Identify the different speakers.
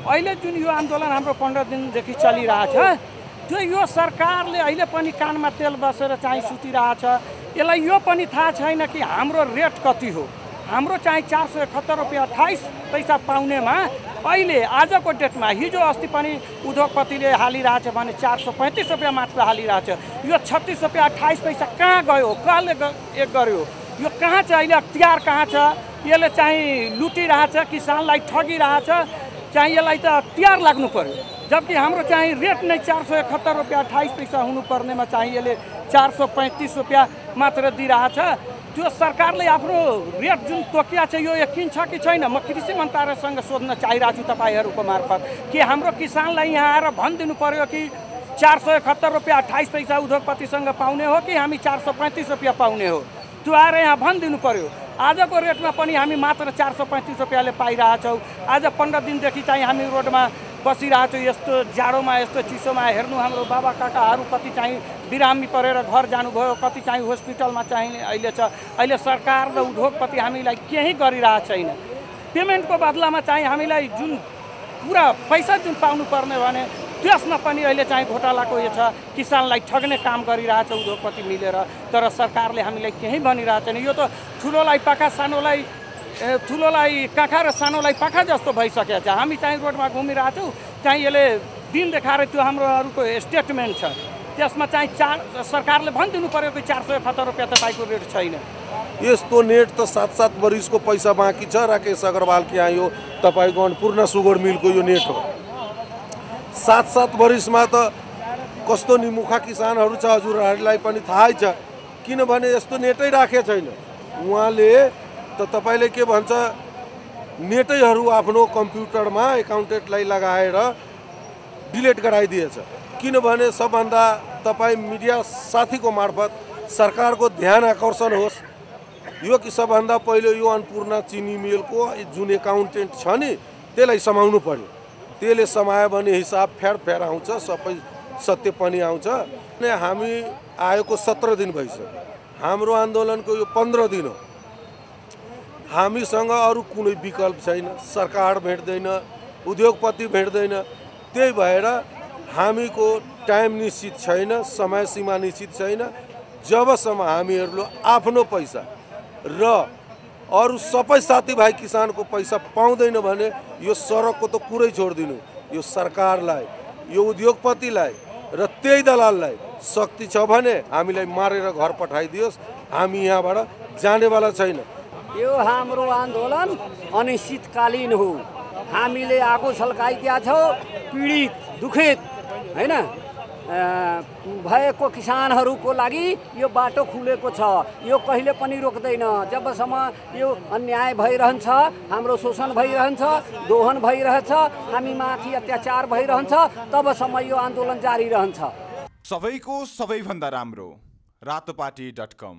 Speaker 1: अहिले जुन यो आन्दोलन हाम्रो पन्ध्र दिनदेखि चलिरहेछ त्यो यो सरकारले अहिले पनि कानमा तेल बसेर चाहिँ सुतिरहेछ यसलाई यो पनि थाहा छैन कि हाम्रो रेट कति हो। हाम्रो चाहिँ चार सय एकहत्तर रुपियाँ अठाइस पैसा पाउनेमा अहिले आजको डेटमा हिजो अस्ति पनि उद्योगपतिले हालिरहेछ भने चार सय पैँतिस रुपियाँ मात्र हालिरहेछ। यो छत्तिस रुपियाँ अठाइस पैसा कहाँ गयो? कसले एक गर्यो? यो कहाँ छ अहिले अख्तियार कहाँ छ? यसले चाहिँ लुटिरहेछ किसानलाई ठगिरहेछ चाहिँ यसलाई त तिहार लाग्नु पर्यो। जबकि हाम्रो चाहिँ रेट नै चार सय एकहत्तर रुपियाँ अठाइस पैसा हुनुपर्नेमा चाहिँ यसले चार सय पैँतिस रुपियाँ मात्र दिइरहेछ। त्यो सरकारले आफ्नो रेट जुन तोकिया छ यो यकिन छ कि छैन म कृषि मन्त्रालयसँग सोध्न चाहिरहेको छु तपाईँहरूको मार्फत। कि हाम्रो किसानलाई यहाँ आएर भनिदिनु पर्यो कि चार सय एकहत्तर रुपियाँ अठाइस पैसा उद्योगपतिसँग पाउने हो कि हामी चार सय पैँतिस रुपियाँ पाउने हो? त्यो आएर यहाँ भनिदिनु पर्यो। आजको रेटमा पनि हामी मात्र चार सय पैँतिस रुपियाँले पाइरहेछौँ। आज पन्ध्र दिनदेखि चाहिँ हामी रोडमा बसिरहेछौँ। यस्तो जाडोमा यस्तो चिसोमा हेर्नु हाम्रो बाबा काकाहरू कति चाहिँ बिरामी परेर घर जानुभयो कति चाहिँ हस्पिटलमा चाहिँ अहिले छ। अहिले सरकार र उद्योगपति हामीलाई केही गरिरहेको छैन। पेमेन्टको बदलामा चाहिँ हामीलाई जुन पुरा पैसा जुन पाउनु पर्ने भने त्यसमा पनि अहिले चाहिँ घोटालाको यो छ किसानलाई ठग्ने काम गरिरहेछ उद्योगपति मिलेर। तर सरकारले हामीलाई केही भनिरहेको छैन यो त ठुलोलाई पाखा सानोलाई ठुलोलाई काखा र सानोलाई पाखा जस्तो भइसकेको छ। हामी चाहिँ रोडमा घुमिरहेछौँ। चाहिँ यसले दिन देखाएर त्यो हाम्रोहरूको स्टेटमेन्ट छ। त्यसमा चाहिँ चार सरकारले भनिदिनु पऱ्यो कि चार सय एकहत्तर रुपियाँ तपाईँको रेट छैन।
Speaker 2: यस्तो नेट त सात सात वरिसको पैसा बाँकी छ। राकेश अग्रवाल कि यहाँ यो तपाईँको अन्नपूर्ण सुगर मिलको यो नेट हो। सात सात वरिसमा त कस्तो निमुखा किसानहरू छ हजुरहरूलाई पनि थाहै छ। किनभने यस्तो नेटै राखेको छैन। उहाँले त तपाईँले के भन्छ नेटैहरू आफ्नो कम्प्युटरमा एकाउन्टेन्टलाई लगाएर डिलिट गराइदिएछ। किनभने सबभन्दा तपाईँ मिडिया साथीको मार्फत सरकारको ध्यान आकर्षण होस्। यो कि सबभन्दा पहिलो यो अन्नपूर्ण चिनी मिलको जुन एकाउन्टेन्ट छ नि त्यसलाई समाउनु पर्यो। त्यसले समायो भने हिसाब फेर आउँछ सबै सत्य पनि आउँछ। अनि हामी आएको सत्र दिन भइसक्यो। हाम्रो आन्दोलनको यो पन्ध्र दिन हो। हामीसँग अरू कुनै विकल्प छैन सरकार भेट्दैन उद्योगपति भेट्दैन। त्यही भएर हामीको टाइम निश्चित छैन समय सीमा निश्चित छैन। जबसम्म हामीहरूले आफ्नो पैसा र अरू सबै साथीभाइ किसानको पैसा पाउँदैन भने यो सडकको त कुरै छोडिदिनु। यो सरकारलाई यो उद्योगपतिलाई र त्यही दलाललाई शक्ति छ भने हामीलाई मारेर घर पठाइदियोस्। हामी यहाँबाट जानेवाला छैन।
Speaker 3: यो हाम्रो आन्दोलन अनिश्चितकालीन हो। हामीले आगो सल्काइदिया छौँ पीडित दुखित होइन? भएको किसानहरूको लागि यो बाटो खुलेको छ। यो कहिले पनि रोक्दैन। जबसम्म यो अन्याय भइरहन्छ हाम्रो शोषण भइरहन्छ दोहन भइरहेछ हामी माथि अत्याचार भइरहन्छ तबसम्म यो आन्दोलन जारी रहन्छ।
Speaker 4: सबैको सबैभन्दा राम्रो। Ratopati dot com.